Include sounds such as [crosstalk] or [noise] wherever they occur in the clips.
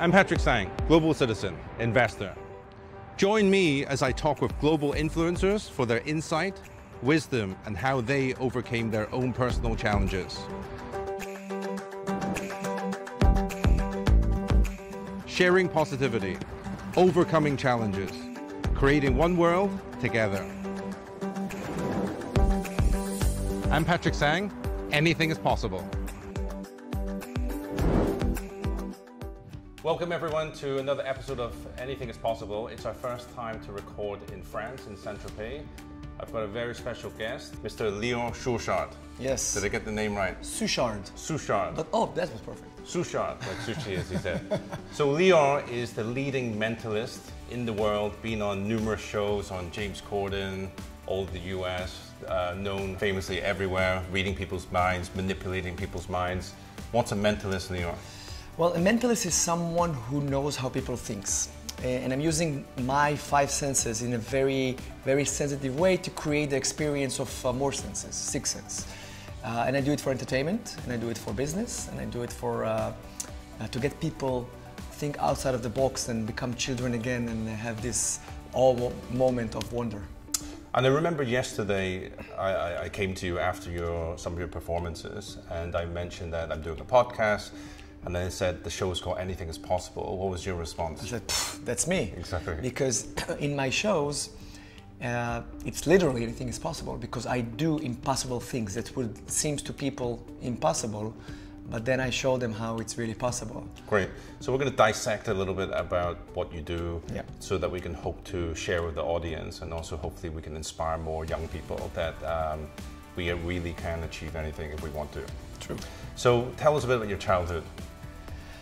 I'm Patrick Tsang, global citizen, investor. Join me as I talk with global influencers for their insight, wisdom, and how they overcame their own personal challenges. Sharing positivity, overcoming challenges, creating one world together. I'm Patrick Tsang. Anything is possible. Welcome everyone to another episode of Anything is Possible. It's our first time to record in France, in Saint-Tropez. I've got a very special guest, Mr. Lior Suchard. Yes. Did I get the name right? Suchard. Suchard. But oh, that was perfect. Suchard, like sushi as he said. [laughs] so Lior is the leading mentalist in the world, been on numerous shows on James Corden, all the US, uh, known famously everywhere, reading people's minds, manipulating people's minds. What's a mentalist, Lior? Well, a mentalist is someone who knows how people thinks. Eh, And I'm using my five senses in a very, very sensitive way to create the experience of uh, more senses, six sense. Uh, and I do it for entertainment, and I do it for business, and I do it for uh, uh, to get people think outside of the box and become children again, and have this all moment of wonder. And I remember yesterday I, I, I came to you after your some of your performances, and I mentioned that I'm doing a podcast, and then I said the show is called Anything Is Possible. What was your response? I said, that's me. Exactly. Because [clears throat] in my shows, uh, it's literally anything is possible because I do impossible things that would seems to people impossible, but then I show them how it's really possible. Great. So we're going to dissect a little bit about what you do, Yeah. so that we can hope to share with the audience, and also hopefully we can inspire more young people that um, we really can achieve anything if we want to. True. So tell us a bit about your childhood.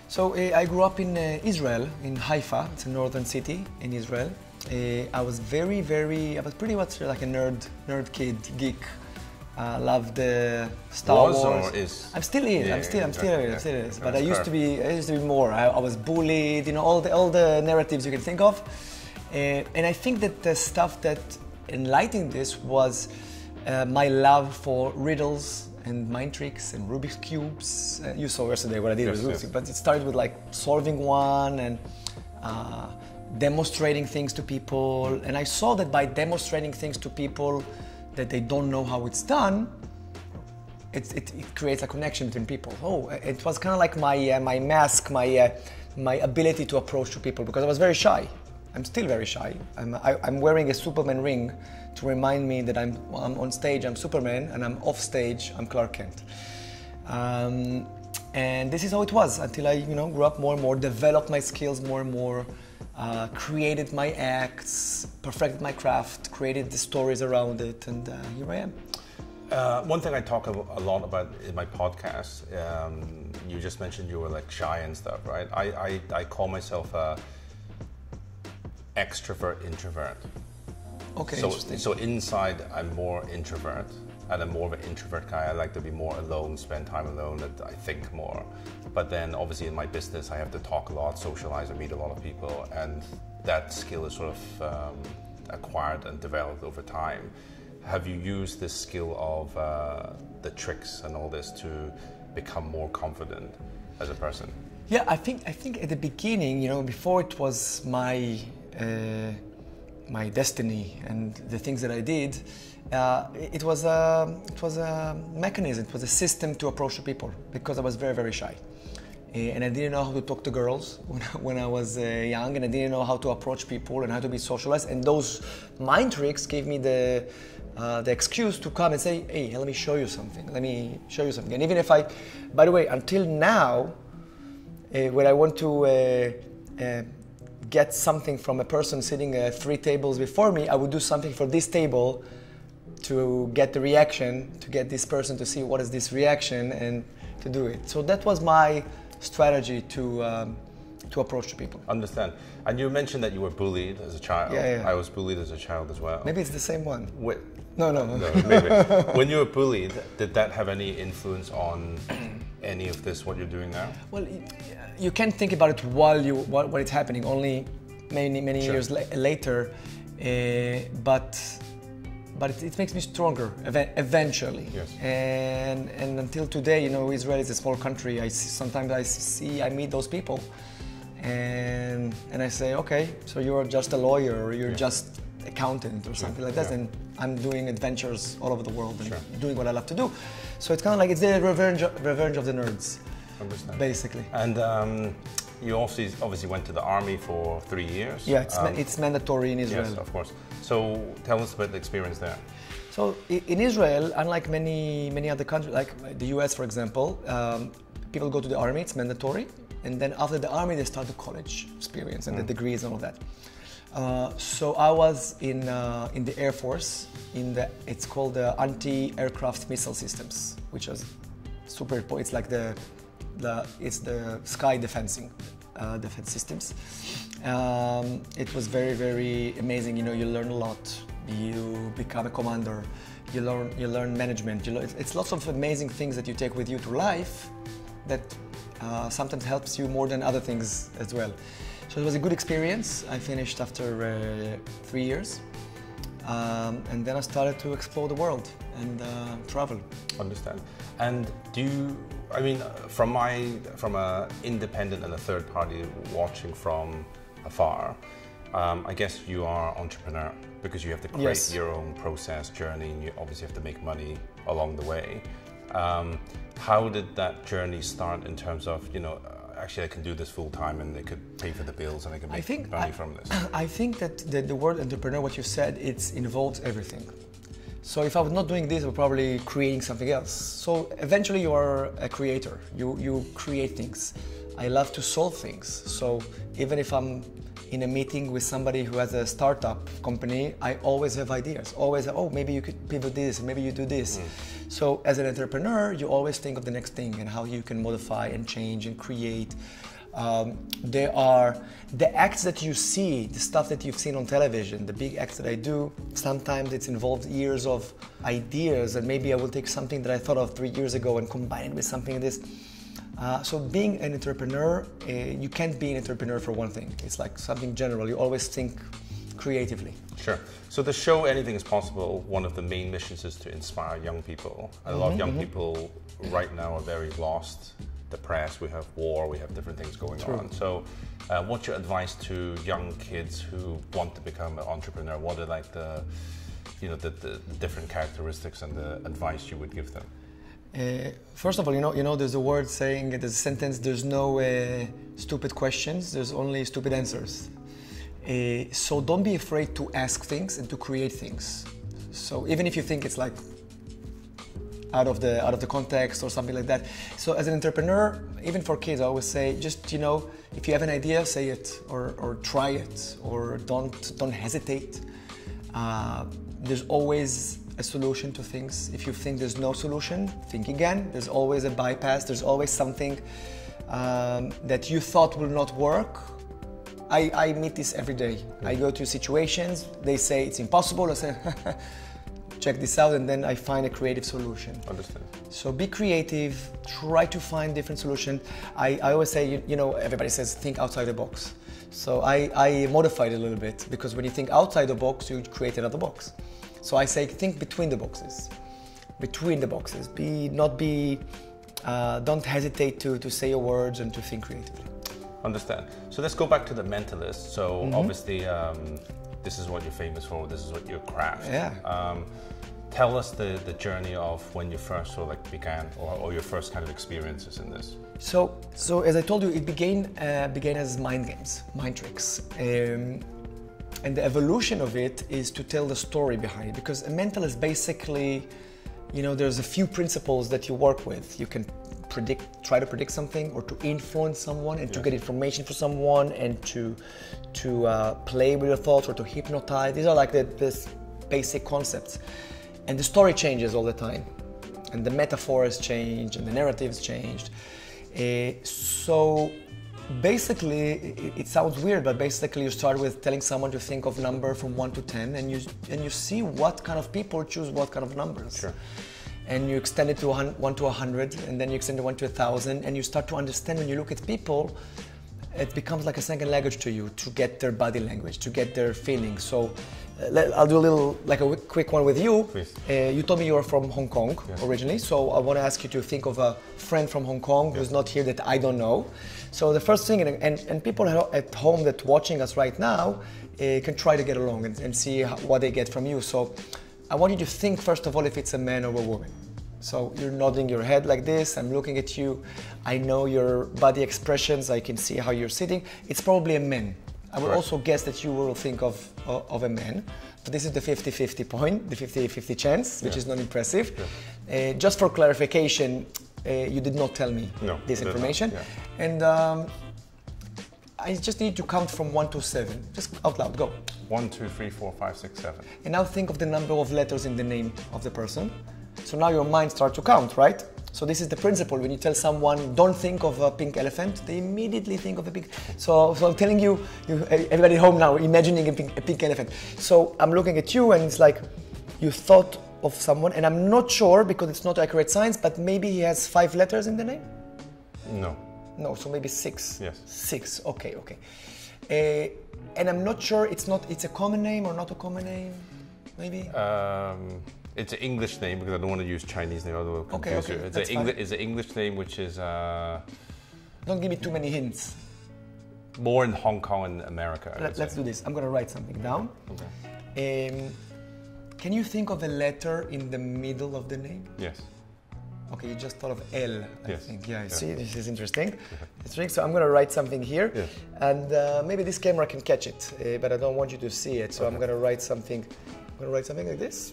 So uh, I grew up in uh, Israel, in Haifa. It's a northern city in Israel. Uh, I was very, very, I was pretty much like a nerd, nerd kid, geek. Uh, loved uh, Star Was Wars. or is? I'm still is. Yeah, I'm still. I'm still. exactly, I'm still yeah. is. But I used to be. I used to be more. I, I was bullied. You know, all the all the narratives you can think of. Uh, and I think that the stuff that enlightened this was uh, my love for riddles and mind tricks and Rubik's cubes. Uh, you saw yesterday what I did Yes, with Rubik's yes. But it started with like solving one and uh, demonstrating things to people. And I saw that by demonstrating things to people that they don't know how it's done, it, it, it creates a connection between people. Oh, it was kind of like my uh, my mask, my uh, my ability to approach to people because I was very shy. I'm still very shy. I'm, I, I'm wearing a Superman ring to remind me that I'm, I'm on stage, I'm Superman, and I'm off stage, I'm Clark Kent. Um, and this is how it was until I, you know, grew up more and more, developed my skills more and more, uh, created my acts, perfected my craft, created the stories around it, and uh, here I am. Uh, one thing I talk a a lot about in my podcast, um, you just mentioned you were like shy and stuff, right? I, I, I call myself a extrovert introvert. Okay, so, interesting. so inside I'm more introvert and I'm more of an introvert guy. I like to be more alone, spend time alone, that I think more. But then obviously in my business I have to talk a lot, socialize and meet a lot of people and that skill is sort of um, acquired and developed over time. Have you used this skill of uh, the tricks and all this to become more confident as a person? Yeah, I think I think at the beginning, you know, before it was my my destiny and the things that I did, uh, it was a it was a mechanism, it was a system to approach people because I was very very shy, Eh, and I didn't know how to talk to girls [laughs] when I, when I was uh, young, and I didn't know how to approach people and how to be socialized, and those mind tricks gave me the uh, the excuse to come and say, hey, let me show you something. Let me show you something. And even if I, by the way, until now, uh, when I want to uh, uh, get something from a person sitting uh, three tables before me, I would do something for this table to get the reaction, to get this person to see what is this reaction and to do it. So that was my strategy to um, to approach the people. Understand. And you mentioned that you were bullied as a child. Yeah, yeah. I was bullied as a child as well. Maybe it's the same one. Wait, No, no, no. No, maybe. [laughs] when you were bullied, did that have any influence on any of this, what you're doing now? Well, you can't think about it while you while, while it's happening. Only many many Sure. years la- later, uh, but but it, it makes me stronger ev- eventually. Yes. And and until today, you know, Israel is a small country. I see, sometimes I see I meet those people, and and I say, okay, so you're just a lawyer or you're Yeah. just accountant or something like that, and I'm doing adventures all over the world and doing what I love to do. So it's kind of like it's the revenge, revenge of the nerds, basically. And um, you obviously obviously went to the army for three years. Yeah, it's, ma- Um, it's mandatory in Israel. yes, of course. So tell us about the experience there. So in Israel, unlike many many other countries, like the U.S. for example, um, people go to the army; it's mandatory, and then after the army, they start the college experience and the degrees and all that. Uh, so I was in uh, in the Air Force in the it's called the anti-aircraft missile systems, which is super. It's like the the it's the sky defensing uh, defense systems. Um, it was very very amazing. You know, you learn a lot. You become a commander. You learn you learn management. You learn, it's, it's lots of amazing things that you take with you to life that uh, sometimes helps you more than other things as well. So it was a good experience. I finished after uh, three years, um, and then I started to explore the world and uh, travel. Understand. And do you? I mean, from my from a independent and a third party watching from afar, um, I guess you are entrepreneur because you have to create Yes. your own process journey, and you obviously have to make money along the way. Um, how did that journey start in terms of you know? Actually, I can do this full time, and they could pay for the bills, and I can I make think money I- from this. [clears throat] I think that the, the word entrepreneur, what you said, it involves everything. So if I was not doing this, I would probably creating something else. So eventually, you are a creator. You you create things. I love to solve things. So even if I'm in a meeting with somebody who has a startup company, I always have ideas. Always, oh, maybe you could pivot this, maybe you do this. Mm. So as an entrepreneur, you always think of the next thing and how you can modify and change and create. Um, there are the acts that you see, the stuff that you've seen on television, the big acts that I do. Sometimes it's involved years of ideas, and maybe I will take something that I thought of three years ago and combine it with something like this. Uh, so being an entrepreneur, uh, you can't be an entrepreneur for one thing. It's like something general. You always think creatively. Sure. So the show Anything is Possible, one of the main missions is to inspire young people. and A lot of young people right now are very lost, depressed. We have war, we have different things going on. So uh, what's your advice to young kids who want to become an entrepreneur? What are like the, you know, the, the, the different characteristics and the advice you would give them? Uh, first of all, you know, you know, there's a word saying, there's a sentence, there's no uh, stupid questions, there's only stupid answers. Uh, so don't be afraid to ask things and to create things. So even if you think it's like out of the out of the context or something like that. So as an entrepreneur, even for kids, I always say, just you know, if you have an idea, say it or, or try it or don't don't hesitate. Uh, there's always a solution to things. If you think there's no solution, think again. There's always a bypass. There's always something um, that you thought will not work. I, I meet this every day. I go to situations, they say it's impossible. I say, [laughs] check this out, and then I find a creative solution. Understand? So be creative, try to find different solutions. I, I always say, you, you know, everybody says think outside the box. So I, I modified it a little bit because when you think outside the box, you create another box. So I say think between the boxes, between the boxes. Be not be, uh, don't hesitate to, to say your words and to think creatively. Understand. So let's go back to the mentalist. So Mm-hmm. obviously, um, this is what you're famous for. This is what your craft. Yeah. Um, tell us the, the journey of when you first sort of like began, or, or your first kind of experiences in this. So, so as I told you, it began uh, began as mind games, mind tricks, um, and the evolution of it is to tell the story behind it. Because a mental is basically, you know, there's a few principles that you work with. You can predict, try to predict something, or to influence someone, and to get information from someone, and to to uh, play with your thoughts, or to hypnotize. These are like the this basic concepts, and the story changes all the time and the metaphors change and the narratives changed. Uh, so basically, it, it sounds weird, but basically you start with telling someone to think of number from one to ten, and you and you see what kind of people choose what kind of numbers. Sure. And you extend it to one to a hundred, and then you extend it one to a thousand, and you start to understand when you look at people. it becomes like a second language to you to get their body language, to get their feelings. So uh, I'll do a little, like a quick one with you. Please. Uh, you told me you are from Hong Kong Yes. originally, so I want to ask you to think of a friend from Hong Kong who's not here that I don't know. So the first thing, and, and, and people at- at home that watching us right now uh, can try to get along and, and see how, what they get from you. So I want you to think first of all if it's a man or a woman. So you're nodding your head like this. I'm looking at you. I know your body expressions. I can see how you're sitting. It's probably a man. I will Correct. also guess that you will think of of, of a man. But this is the 50-50 point, the 50-50 chance, which Yeah. is not impressive. Uh, just for clarification, uh, you did not tell me No, this I did not, information. yeah. And um, I just need to count from one to seven. Just out loud, go. One, two, three, four, five, six, seven. And now think of the number of letters in the name of the person. So now your mind starts to count, right? So this is the principle. When you tell someone, don't think of a pink elephant, they immediately think of a pink. So, so I'm telling you, you everybody at home now, imagining a pink, a pink elephant. So I'm looking at you, and it's like you thought of someone, and I'm not sure because it's not accurate science, but maybe he has five letters in the name. No. No, so maybe six. Yes. Six. Okay, okay. Uh, and I'm not sure it's not it's a common name or not a common name, maybe. Um, it's an English name because I don't want to use Chinese name. Otherwise, Okay, okay. It's that's an Engli- it's an English name which is uh, Don't give me too many hints. more in Hong Kong and America. Let, let's say. do this. I'm gonna write something down. Okay. Um, can you think of a letter in the middle of the name? Yes. Okay, you just thought of L, I yes. think. Yeah, I yeah. see. This is interesting. [laughs] So I'm going to write something here, yes. and uh, maybe this camera can catch it, uh, but I don't want you to see it. So okay. I'm going to write something. I'm going to write something like this.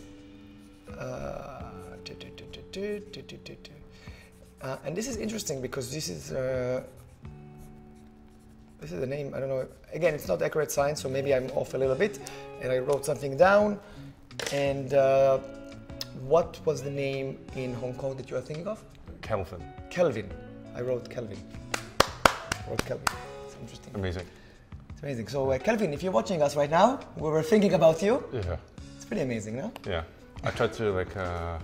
And this is interesting because this is uh, this is the name. I don't know. Again, it's not accurate science, so maybe I'm off a little bit. And I wrote something down, and uh, what was the name in Hong Kong that you are thinking of? Kelvin. Kelvin. I wrote Kelvin. I wrote Kelvin. It's interesting. Amazing. It's amazing. So, uh, Kelvin, if you're watching us right now, we were thinking about you. Yeah. It's pretty amazing, no? Yeah. I tried to like uh,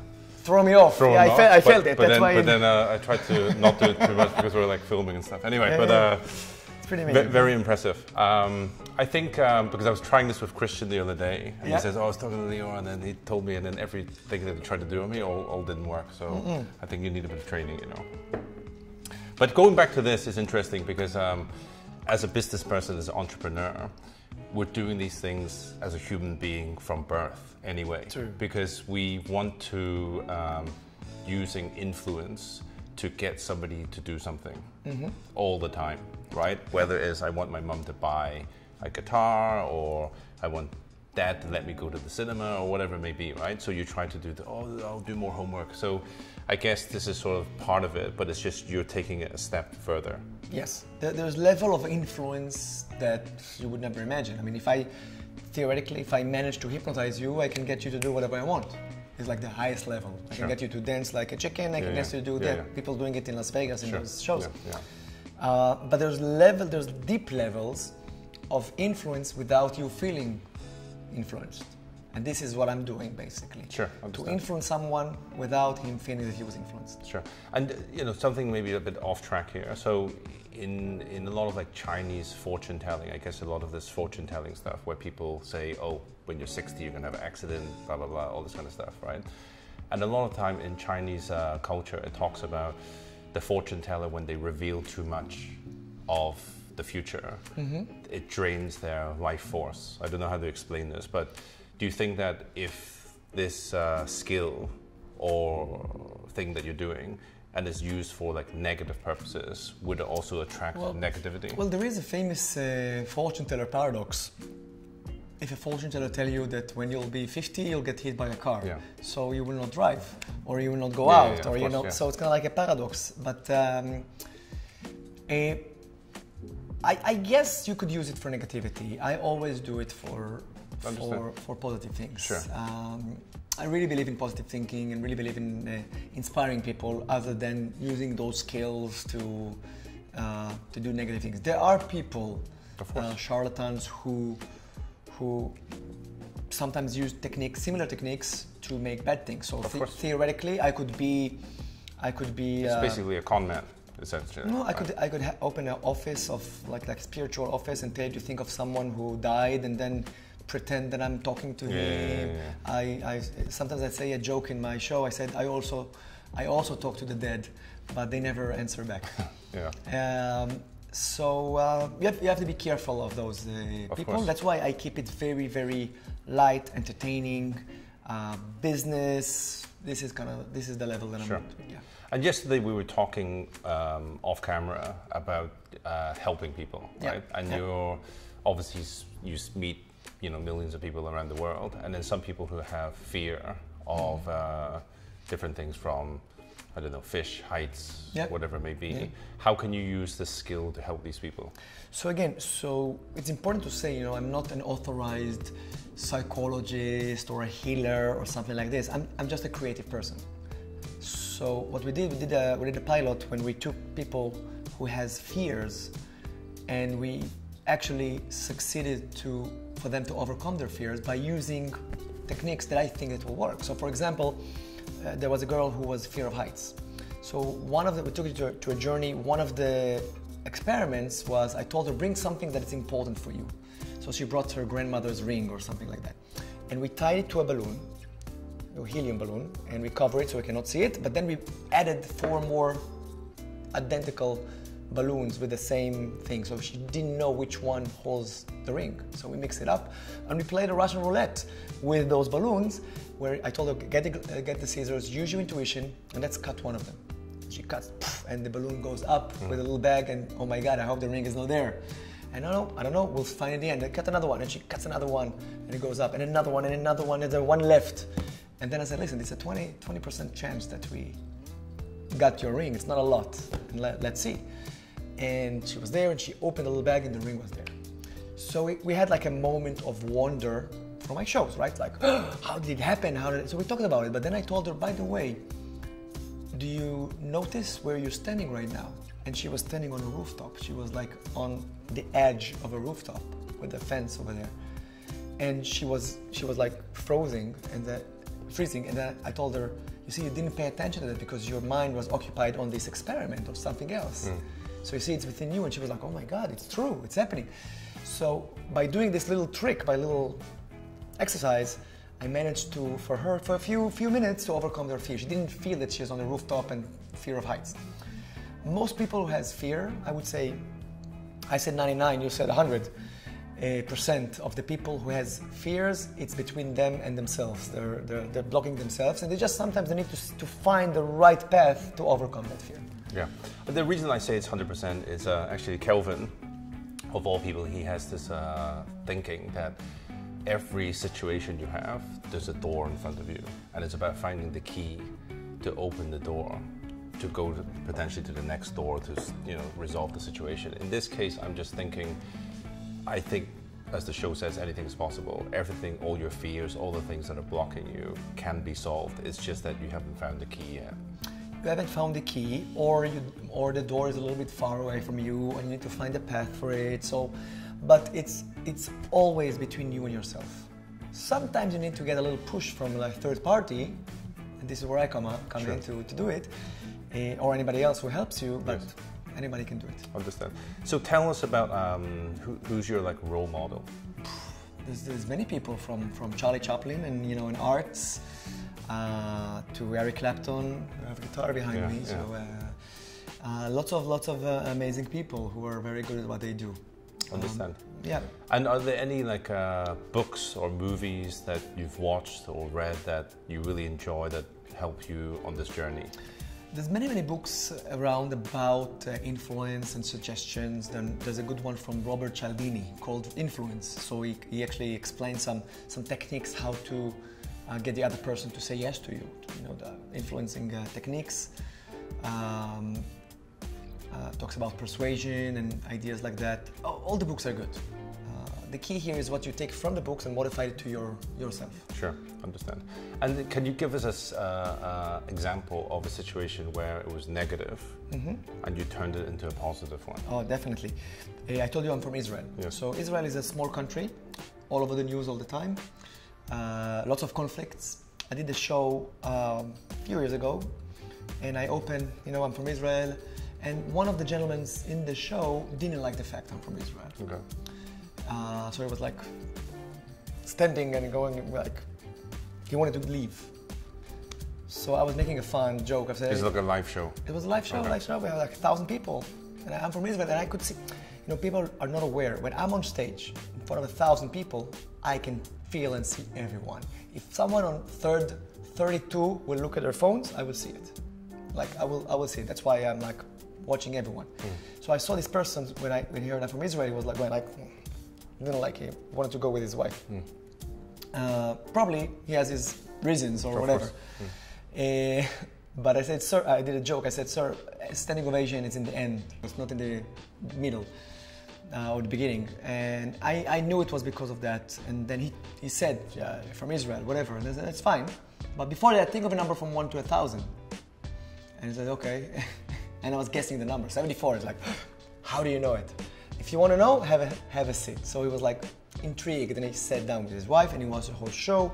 Throw me off. throw yeah, I, fe- off, I but, felt it. But That's then, why but then uh, I tried to [laughs] not do it too much because we are like filming and stuff. Anyway, Yeah, but yeah. uh, it's pretty amazing. very impressive. Um, I think um, because I was trying this with Christian the other day, and Yeah. he says, "Oh, I was talking to Lior," and then he told me, and then everything that he tried to do on me all, all didn't work. So I think you need a bit of training, you know. But going back to this is interesting because um, as a business person, as an entrepreneur, we're doing these things as a human being from birth anyway. True. Because we want to um, using influence to get somebody to do something all the time, right? Whether it's I want my mom to buy a guitar or I want dad to let me go to the cinema or whatever it may be, right? So you try to do the, oh, I'll do more homework. So I guess this is sort of part of it, but it's just you're taking it a step further. Yes, there's level of influence that you would never imagine. I mean, if I theoretically, if I manage to hypnotize you, I can get you to do whatever I want. It's like the highest level. I Sure. can get you to dance like a chicken. I Yeah, can get you to do Yeah, that. yeah. People doing it in Las Vegas in Sure. those shows. Yeah, yeah. Uh, but there's level, there's deep levels of influence without you feeling influenced. And this is what I'm doing basically. Sure, To influence someone without him feeling that he was influenced. Sure. And you know something maybe a bit off track here. So in in a lot of like Chinese fortune telling, I guess a lot of this fortune telling stuff where people say, "Oh, when you're 60, you're gonna have an accident," blah blah blah, all this kind of stuff, right? And a lot of time in Chinese uh, culture, it talks about the fortune teller when they reveal too much of the future, it drains their life force. I don't know how to explain this, but do you think that if this uh, skill or thing that you're doing and is used for like negative purposes, would also attract Well- negativity? Well, there is a famous uh, fortune teller paradox. If a fortune teller tell you that when you'll be 50, you'll get hit by a car, Yeah. so you will not drive, or you will not go Yeah, out, yeah, or you course, know, so it's kind of like a paradox. But um, eh, I, I guess you could use it for negativity. I always do it for for, for positive things. Sure. Um, I really believe in positive thinking and really believe in uh, inspiring people, other than using those skills to uh, to do negative things. There are people, uh, charlatans, who who sometimes use techniques, similar techniques, to make bad things. So Of the- course. theoretically, I could be, I could be. it's uh, basically a con man. Essentially. No, I could I could ha- open an office of like like spiritual office and tell you to think of someone who died and then pretend that I'm talking to Yeah, yeah, him. yeah, I, I sometimes I say a joke in my show. I said I also I also talk to the dead, but they never answer back. [laughs] Yeah. Um, so uh, you, have, you have to be careful of those uh, Of people. course. That's why I keep it very, very light, entertaining, uh, business. This is kind of this is the level that Sure. I'm at. Yeah. And yesterday we were talking um, off camera about uh, helping people, Yeah. right? And Yeah. you're obviously you meet you know millions of people around the world, and then some people who have fear of uh, different things from I don't know fish, heights, whatever it may be. Yeah. How can you use this skill to help these people? So again, so it's important to say, you know, I'm not an authorized psychologist or a healer or something like this. I'm, I'm just a creative person. So what we did, we did a we did a pilot when we took people who has fears, and we actually succeeded to for them to overcome their fears by using techniques that I think that will work. So for example, uh, there was a girl who was fear of heights. So one of the we took her to, to a journey. One of the experiments was I told her bring something that is important for you. So she brought her grandmother's ring or something like that, and we tied it to a balloon a helium balloon and we cover it so we cannot see it. But then we added four more identical balloons with the same thing. So she didn't know which one holds the ring. So we mixed it up and we played a Russian roulette with those balloons where I told her, get the, uh, get the scissors, use your intuition, and let's cut one of them. She cuts, poof, and the balloon goes up with a little bag, and oh my God, I hope the ring is not there. And I don't know, I don't know, we'll find at the end. I cut another one, and she cuts another one, and it goes up, and another one, and another one, and then one left. And then I said, listen, it's a 20, 20% chance that we got your ring. It's not a lot. And let, let's see. And she was there and she opened the little bag and the ring was there. So we, we had like a moment of wonder for my shows, right? Like, [gasps] how did it happen? How did it? So we talked about it. But then I told her, by the way, do you notice where you're standing right now? And she was standing on a rooftop. She was like on the edge of a rooftop with a fence over there. And she was she was like frozen and that freezing. And then I told her, you see, you didn't pay attention to that because your mind was occupied on this experiment or something else. Mm. So you see, it's within you. And she was like, oh my God, it's true, it's happening. So by doing this little trick, by little exercise, I managed to, for her, for a few few minutes, to overcome her fear. She didn't feel that she was on the rooftop and fear of heights. Most people who has fear, I would say, I said 99, you said 100 percent of the people who has fears, it's between them and themselves. They're, they're, they're blocking themselves, and they just sometimes they need to, to find the right path to overcome that fear. Yeah. The reason I say it's 100% is uh, actually Kelvin, of all people, he has this uh, thinking that every situation you have, there's a door in front of you. And it's about finding the key to open the door, to go to, potentially to the next door to you know resolve the situation. In this case, I'm just thinking, I think as the show says, anything is possible. Everything, all your fears, all the things that are blocking you can be solved. It's just that you haven't found the key yet. You haven't found the key, or you, or the door is a little bit far away from you, and you need to find a path for it. So, but it's it's always between you and yourself. Sometimes you need to get a little push from like third party, and this is where I come up, come Sure. in to, to do it, eh, or anybody else who helps you. But Yes. Anybody can do it. Understand. So tell us about um, who, who's your like role model. There's, there's many people from, from Charlie Chaplin and you know in arts uh, to Eric Clapton. I have a guitar behind Yeah, me, so uh, uh, lots of lots of uh, amazing people who are very good at what they do. Um, Understand. yeah, And are there any like uh, books or movies that you've watched or read that you really enjoy that help you on this journey? There's many many books around about uh, influence and suggestions. Then there's a good one from Robert Cialdini called Influence. So he, he actually explains some some techniques how to uh, get the other person to say yes to you. You know the influencing uh, techniques. Um, uh, talks about persuasion and ideas like that. All, all the books are good. The key here is what you take from the books and modify it to your yourself. Sure, understand. And can you give us an uh, uh, example of a situation where it was negative and you turned it into a positive one? Oh, definitely. Eh, I told you I'm from Israel. Yeah. So Israel is a small country, all over the news all the time. Uh, lots of conflicts. I did a show um, a few years ago, and I opened. You know, I'm from Israel. And one of the gentlemen in the show didn't like the fact I'm from Israel. Okay. Uh, so he was like standing and going like he wanted to leave. So I was making a fun joke. I said, This is like a live show. it was a live show, Okay. live show. We had like a thousand people, and I'm from Israel, and I could see. You know, people are not aware. When I'm on stage in front of a thousand people, I can feel and see everyone. If someone on third 32 will look at their phones, I will see it. Like I will, I will see it. That's why I'm like watching everyone. So I saw this person when I when he heard I'm from Israel. He was like, going like, didn't like him. Wanted to go with his wife. Uh, probably he has his reasons or Of whatever. course. Eh, but I said, sir, I did a joke. I said, sir, standing ovation is in the end. It's not in the middle uh, or the beginning. And I, I knew it was because of that. And then he, he said, yeah, from Israel, whatever. And I said, that's fine. But before that, think of a number from one to a thousand. And he said, okay. [laughs] and I was guessing the number. 74 is like, [gasps] how do you know it? If you want to know, have a, have a seat. So he was like intrigued. And he sat down with his wife and he watched the whole show.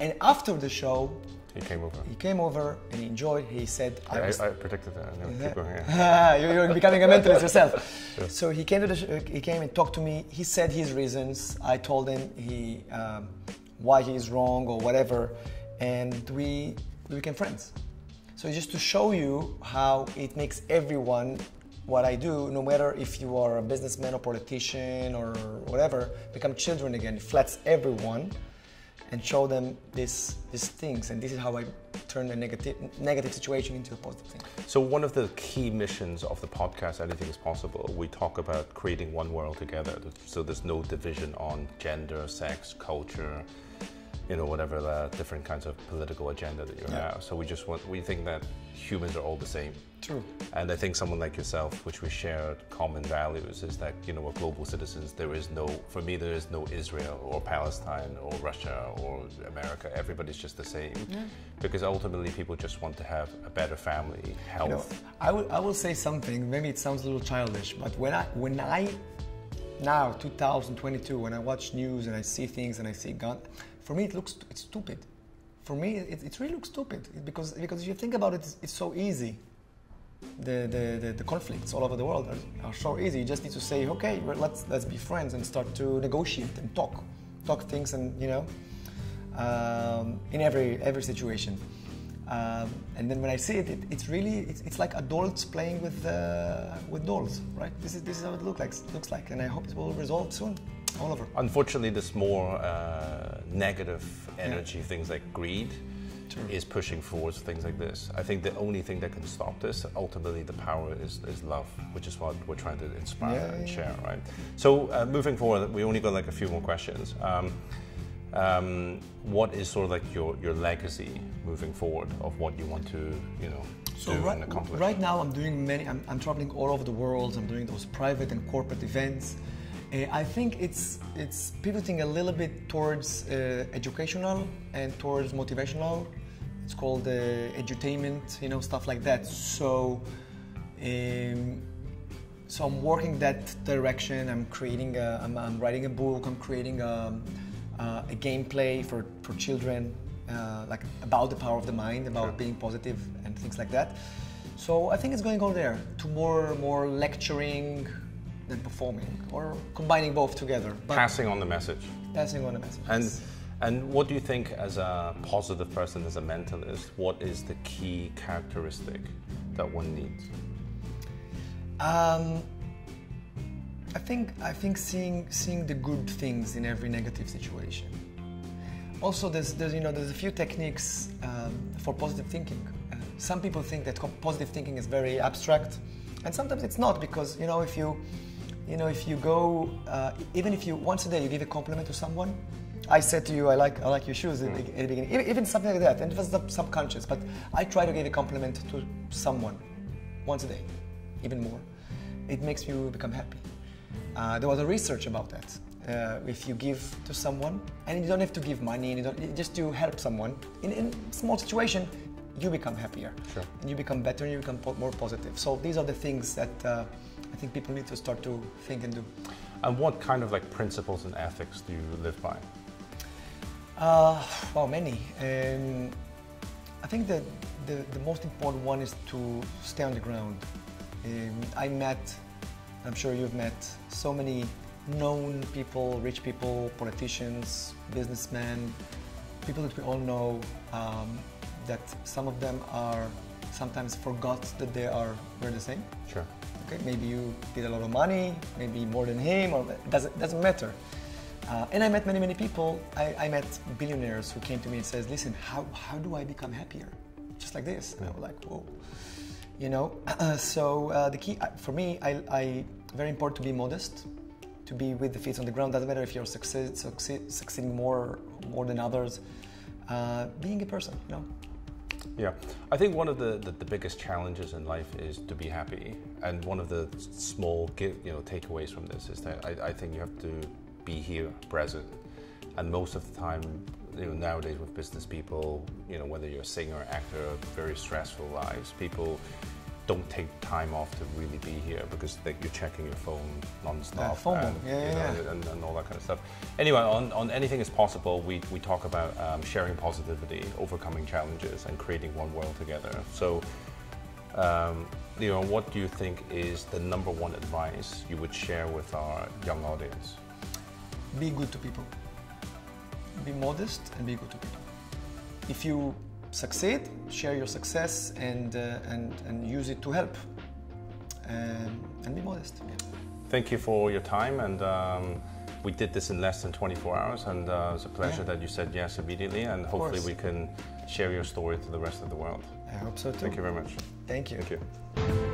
And after the show, He came over. he came over and he enjoyed. He said, I, I was I, I predicted that. No, keep going. yeah. [laughs] Ah, you- you're becoming a mentalist yourself. [laughs] So he came to the he came and talked to me. He said his reasons. I told him he um, why he is wrong or whatever, and we we became friends. So just to show you how it makes everyone what I do, no matter if you are a businessman or politician or whatever, become children again. It flats everyone and show them this these things. And this is how I turn a negative negative situation into a positive thing. So one of the key missions of the podcast, Anything is Possible, we talk about creating one world together. So there's no division on gender, sex, culture, you know, whatever the different kinds of political agenda that you Yeah. have. So we just want, we think that humans are all the same. True. And I think someone like yourself, which we share common values, is that you know we're global citizens. There is no, for me, there is no Israel or Palestine or Russia or America. Everybody's just the same, because ultimately people just want to have a better family, health. You know, I will, I will say something. Maybe it sounds a little childish, but when I when I now 2022 when I watch news and I see things and I see gun, for me it looks it's stupid. For me, it, it really looks stupid because because if you think about it, it's, it's so easy. The, the, the, the conflicts all over the world are, are so easy. You just need to say, okay, well, let's let's be friends and start to negotiate and talk, talk things and you know, um, in every every situation. Um, and then when I see it, it it's really it's, it's like adults playing with uh, with dolls, right? This is this is how it looks like looks like, and I hope it will resolve soon, all over. Unfortunately, this more uh, negative energy, things like greed, True. is pushing forwards things like this. I think the only thing that can stop this, ultimately, the power is, is love, which is what we're trying to inspire Yeah, and yeah, share, right? So, uh, moving forward, we only got like a few more questions. Um, um, what is sort of like your, your legacy moving forward of what you want to, you know, So do right, and accomplish? right now I'm doing many. I'm, I'm traveling all over the world. I'm doing those private and corporate events. Uh, I think it's it's pivoting a little bit towards uh, educational and towards motivational. It's called uh, edutainment, you know, stuff like that. So. Um, so I'm working that direction. I'm creating. A, I'm, I'm writing a book. I'm creating a, uh, a gameplay for for children, uh, like about the power of the mind, about Sure. being positive and things like that. So I think it's going go there to more more lecturing than performing, or combining both together. But Passing on the message. passing on a message. And and what do you think, as a positive person, as a mentalist, what is the key characteristic that one needs? Um, I think I think seeing seeing the good things in every negative situation. Also, there's, there's you know there's a few techniques um, for positive thinking. Uh, some people think that positive thinking is very abstract, and sometimes it's not because you know if you you know if you go uh, even if you once a day you give a compliment to someone. I said to you, I like I like your shoes at, the, at the beginning, even, even something like that, and it was subconscious. But I try to give a compliment to someone once a day, even more. It makes you become happy. Uh, there was a research about that. Uh, if you give to someone, and you don't have to give money, and you don't, just to help someone in in small situation, you become happier, Sure. and you become better, and you become po- more positive. So these are the things that uh, I think people need to start to think and do. And what kind of like principles and ethics do you live by? Uh, well, many. Um, I think that the, the most important one is to stay on the ground. Um, I met, I'm sure you've met so many known people, rich people, politicians, businessmen, people that we all know. Um, that some of them are sometimes forgot that they are we're the same. Sure. Okay, maybe you did a lot of money, maybe more than him, or it doesn't doesn't matter. Uh, and I met many many people. I, I, met billionaires who came to me and says, "Listen, how how do I become happier?" Just like this. And I was like, "Whoa." You know, [clears throat] so uh, the key uh, for me, I, I very important to be modest, to be with the feet on the ground. Doesn't matter if you're succeed, succeed, succeeding more more than others. Uh, being a person, you know, yeah, I think one of the, the, the, biggest challenges in life is to be happy. And one of the small you know, takeaways from this is that I, I think you have to be here, present. And most of the time, you know, nowadays with business people, you know, whether you're a singer, actor, very stressful lives, people don't take time off to really be here because they, you're checking your phone non-stop uh, and, yeah, yeah, know, and, and, all that kind of stuff. Anyway, on, on anything is possible, we, we talk about um, sharing positivity, overcoming challenges, and creating one world together. So, um, you know, what do you think is the number one advice you would share with our young audience? Be good to people. Be modest and be good to people. If you succeed, share your success, and uh, and and use it to help. Um, and be modest. Yeah. Thank you for your time, and um, we did this in less than 24 hours, and uh, it's a pleasure yeah. that you said yes immediately, and of hopefully course. we can share your story to the rest of the world. I hope so too. Thank you very much. Thank you. Thank you.